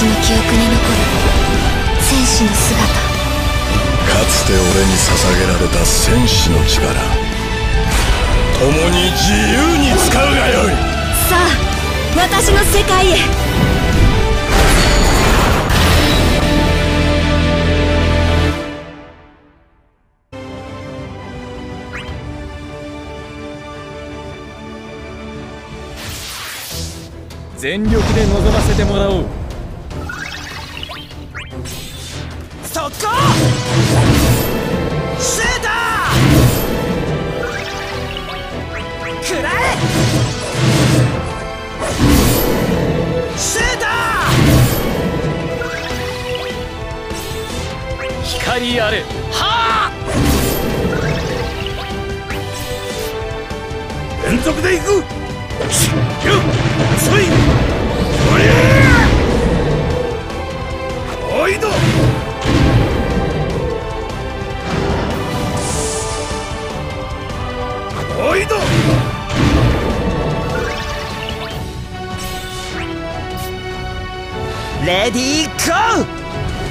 私の記憶に残る戦士の姿。かつて俺に捧げられた戦士の力。共に自由に使うがよい。さあ私の世界へ。全力で臨ませてもらおう速攻シュート食らえシュート光あれ!はあ!連続で行く!そい!おいど!おいど！レディーゴー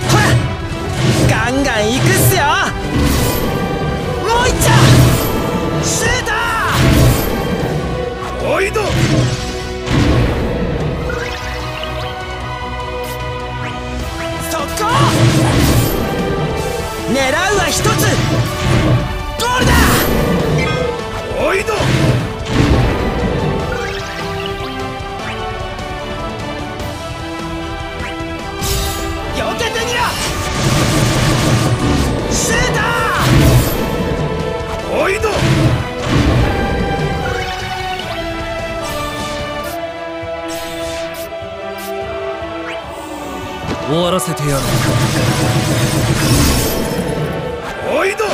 ほらガンガン行くっすよ！もういっちゃシュート！おいど！速攻！狙うは一つシュートおいど終わらせてやるおいど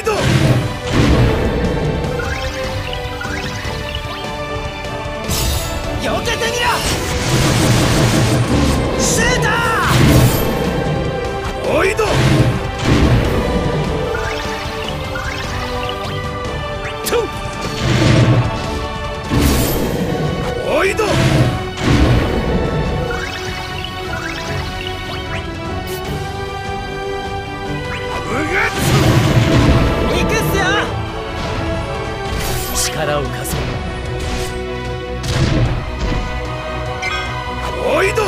おいど避けてみろ。シュートおいど。トンおいど。力を貸そうつおいど！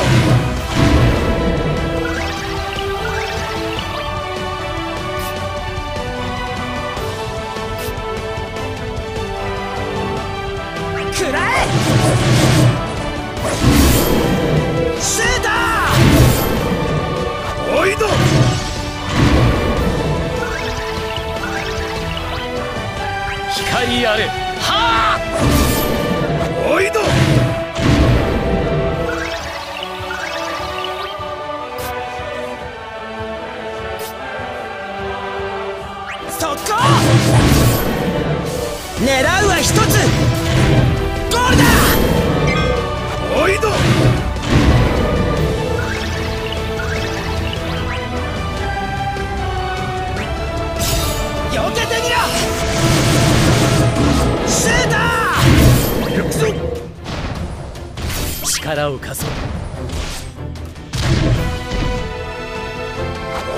食らえ！シュートおいど！光あれ狙うは一つ。ゴールだ！おいど！避けてみろ！シュート行くぞ！力を貸そう。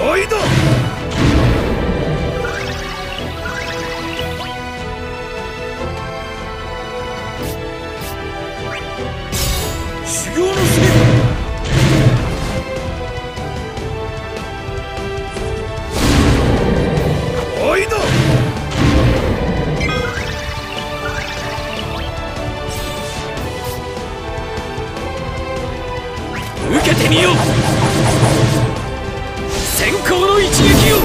おいどみよう先行の一撃を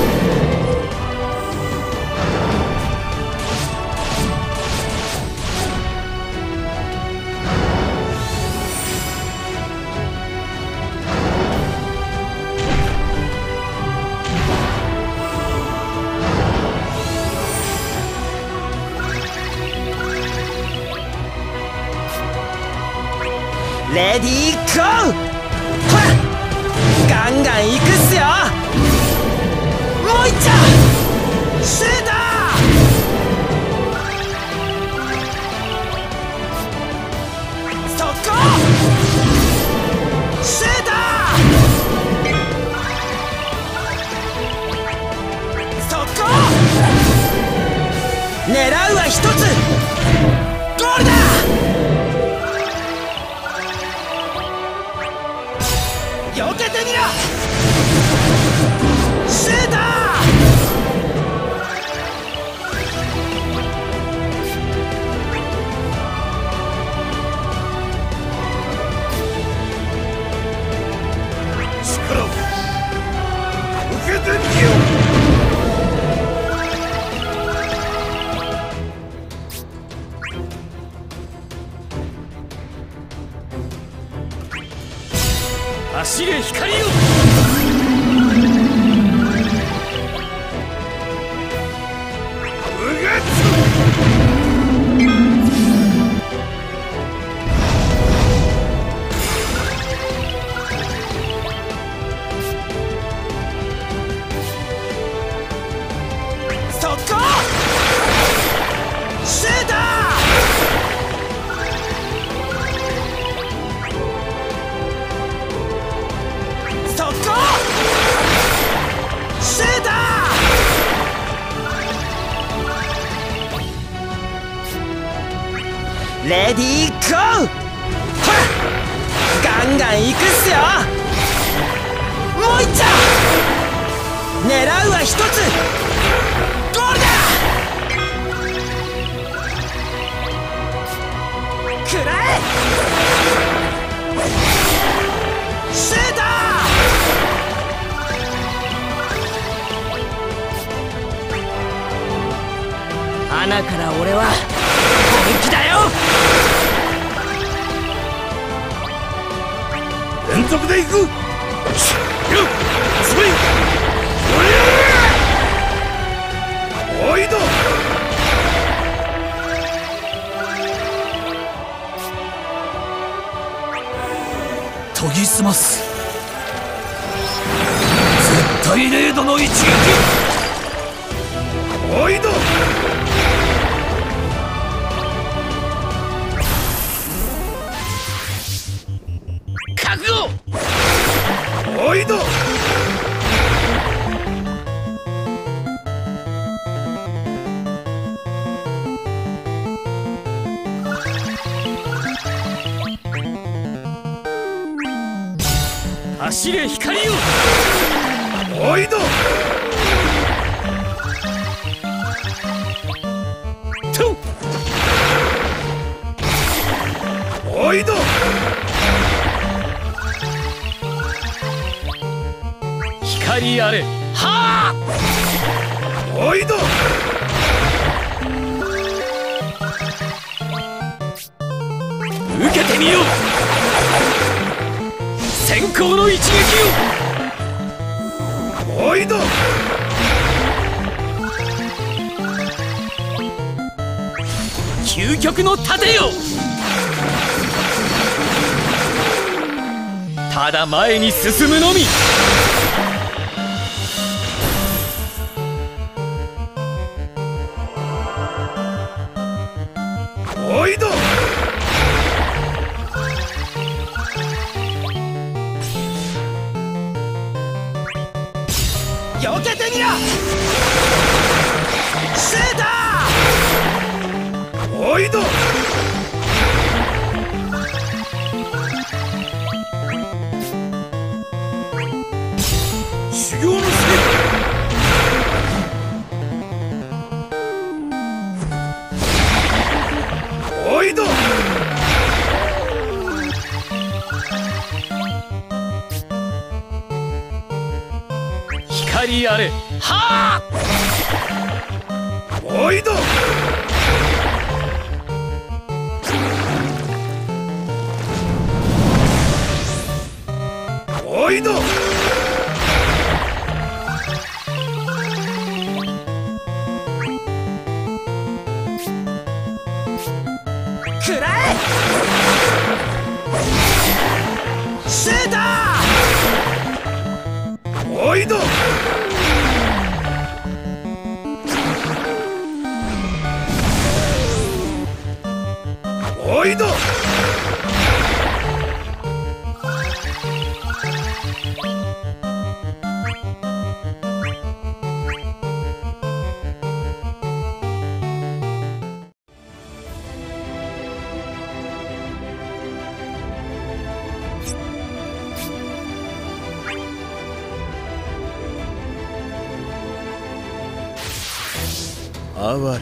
レディーゴー走れ光よ連続で行く。スイぎます。絶対レードの一撃。受けてみよう。先行の一撃を。おいど。究極の盾よ。ただ前に進むのみ。আবার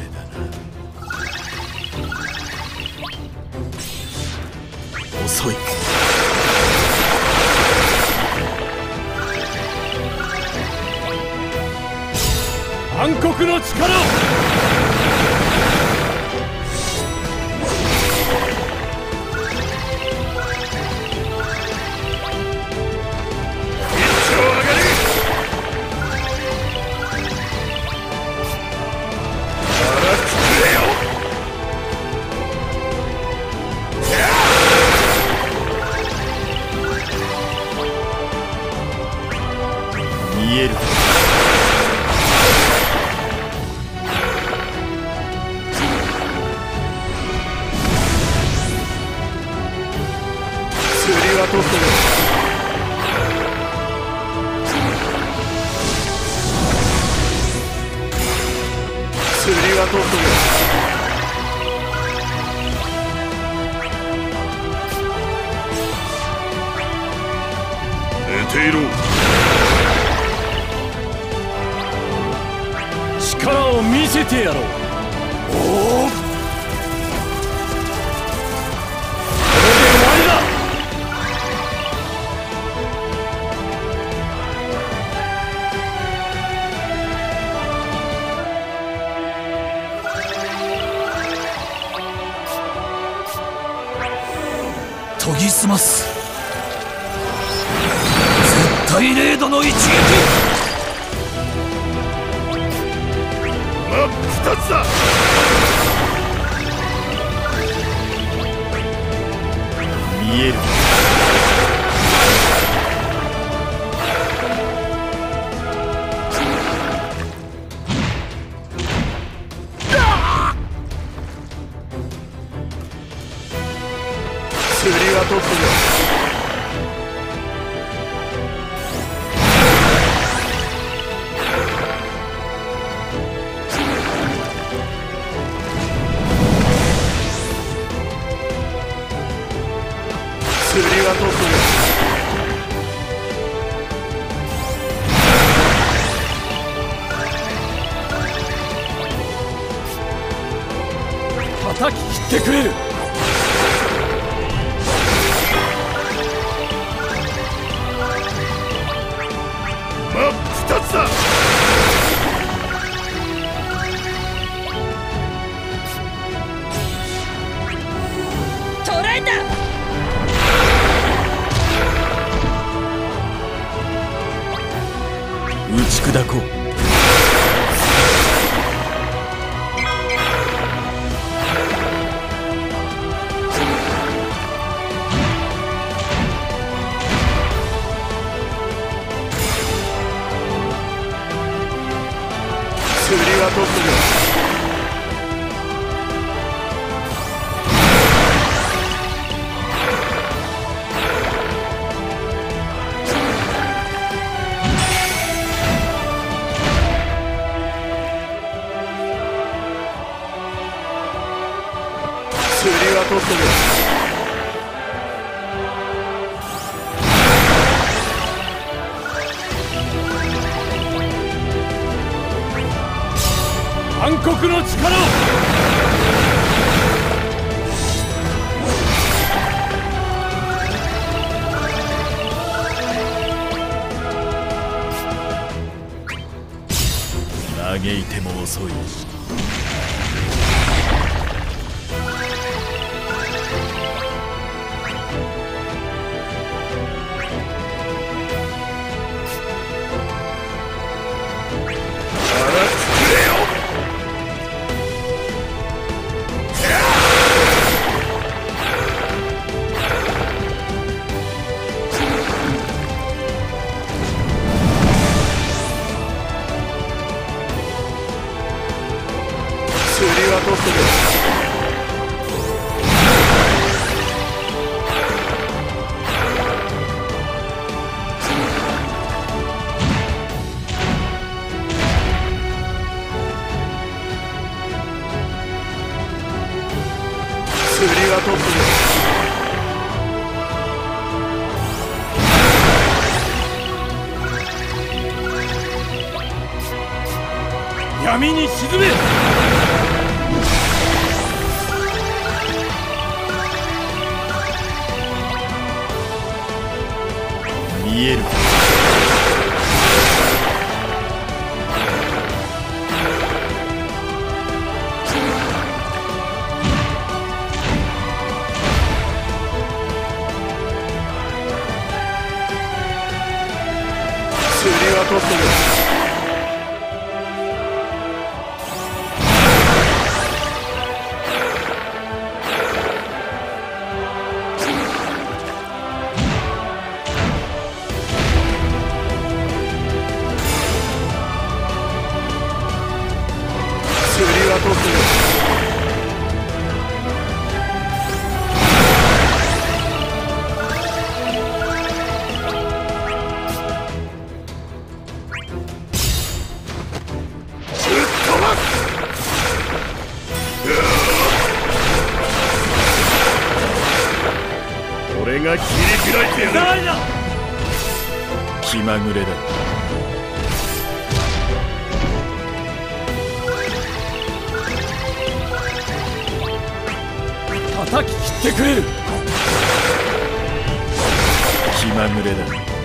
研ぎ澄ます。絶対零度の一撃。真っ二つだ。見える。嘆いても遅い。hielo. 気まぐれだ。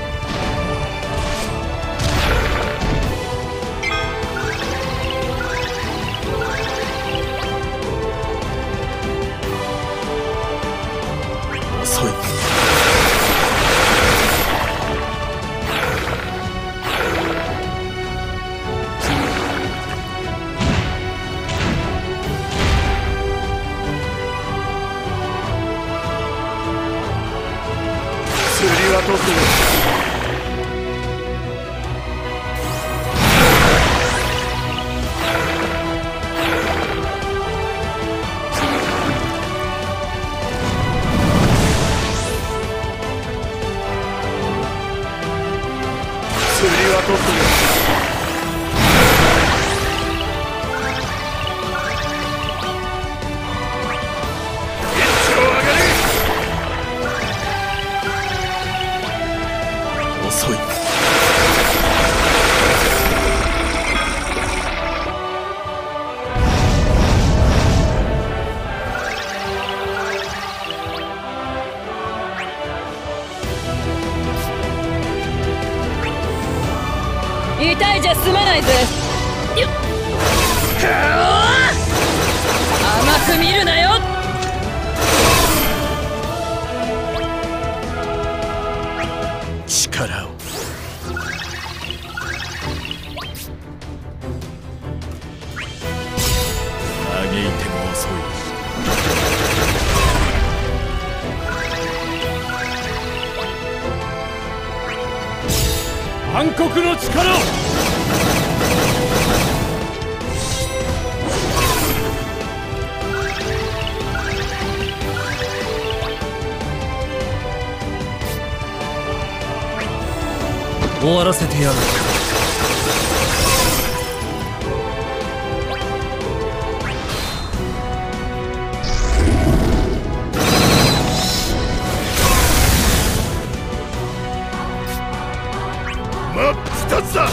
痛いじゃ済まないぜ。よっ甘く見るなよ。力を。嘆いても遅い。暗黒の力終わらせてやる。真っ二つだ。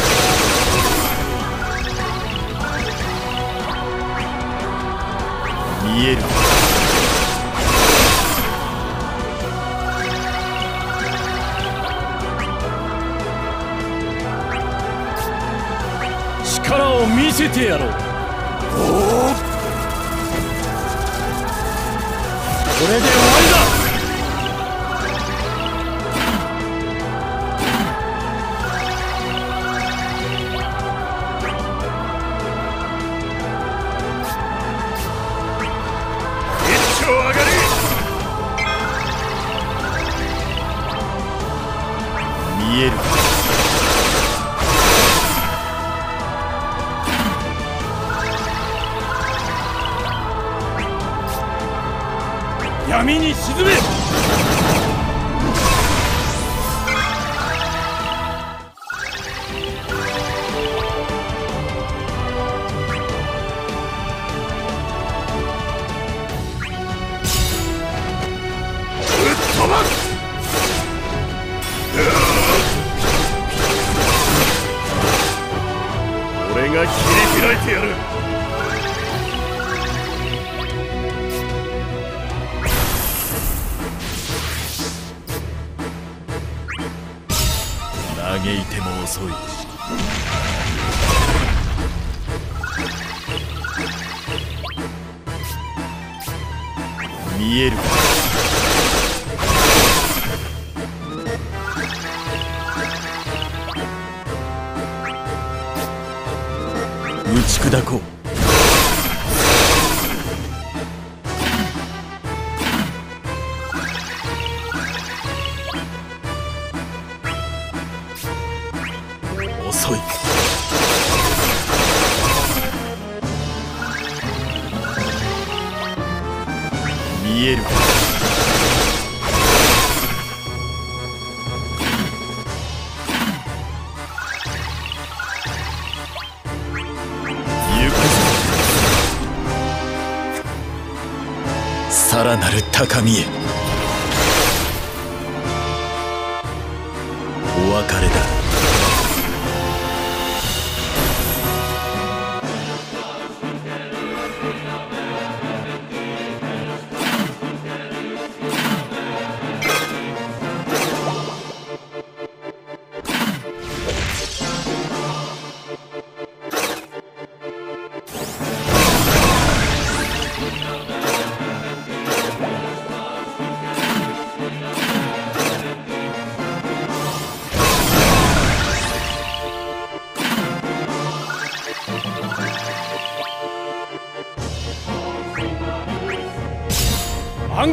見える。せてやろう。これで嘆いても遅い。見える。打ち砕こう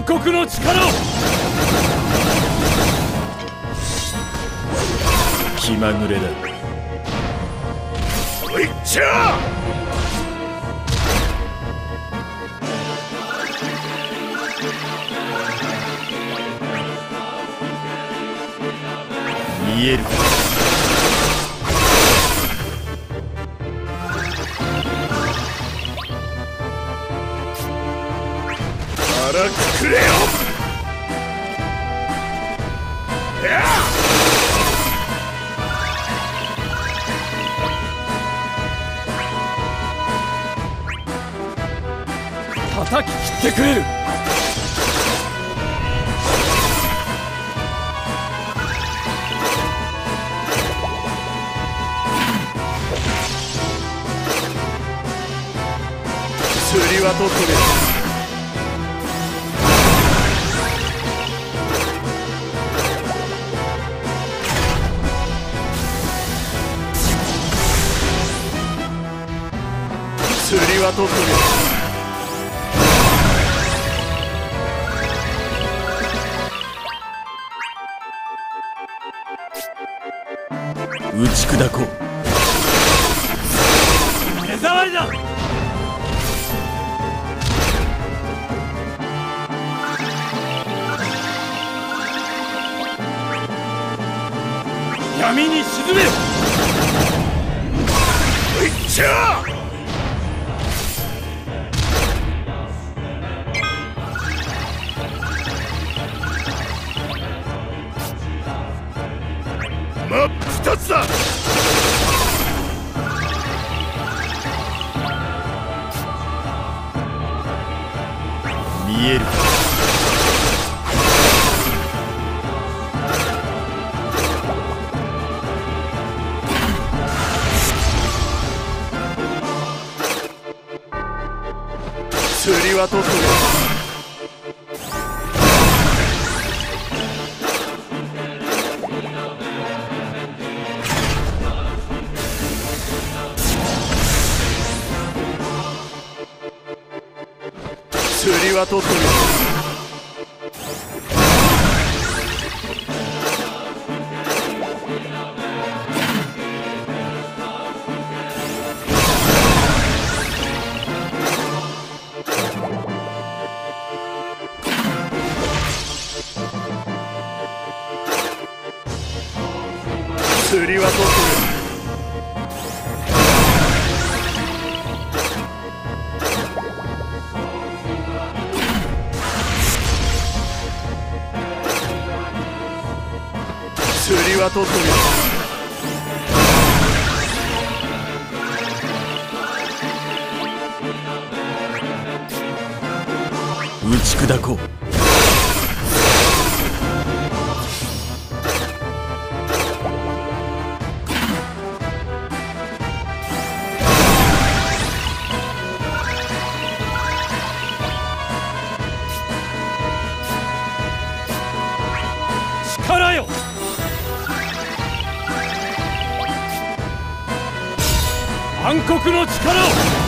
暗黒の力を。気まぐれだ。ウィッチャー見える。叩き切ってくれる。釣りは取っとけ釣りは取っとけ真っ二つだ。見えるか？釣りは取っとけ。打ち砕こう。国の力を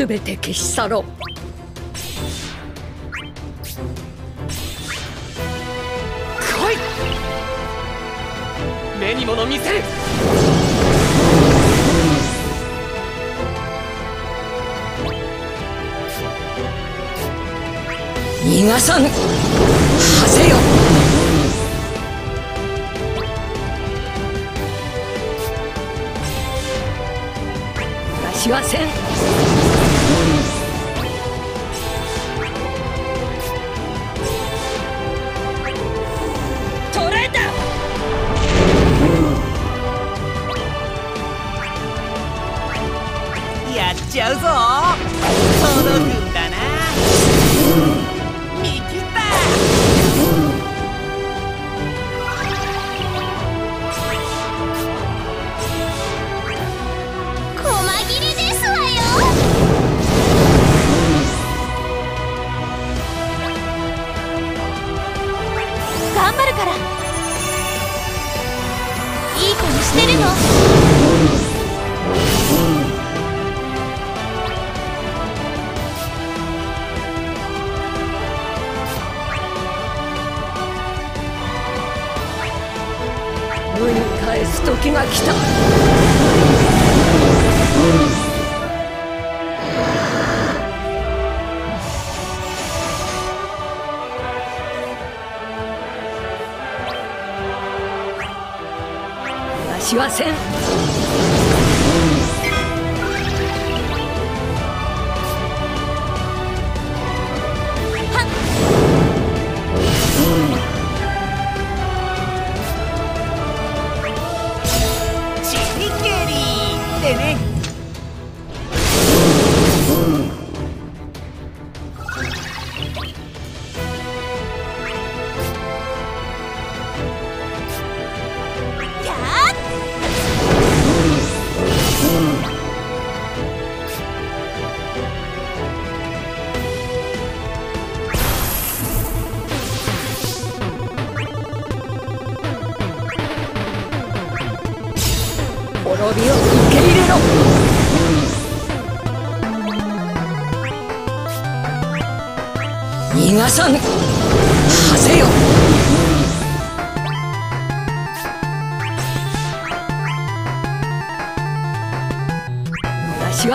すべて消し去ろう。来い！目に物見せる！逃がさぬ！はぜよ！私はせん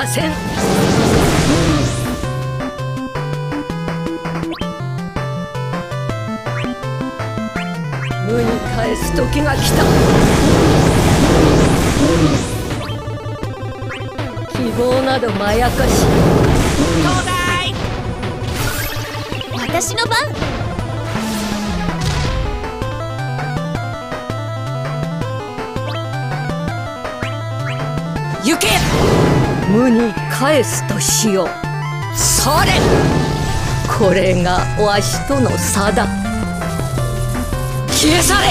私はせん。無に返す時が来た。希望などまやかし。東大。私の番。行け無に返すとしよう。それ。これがわしとの差だ。消え去れ。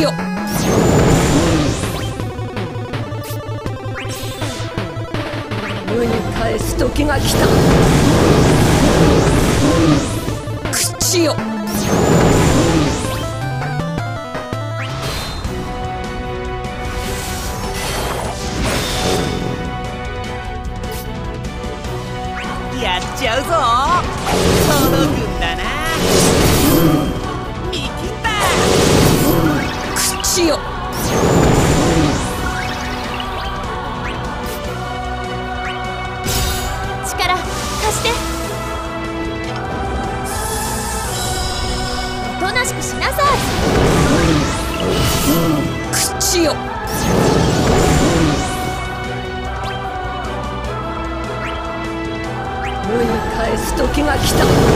口よ。無に返す時が来た。口よ。やっちゃうぞ。口よ。力貸して。おとなしくしなさい。口よ。無に返す時が来た。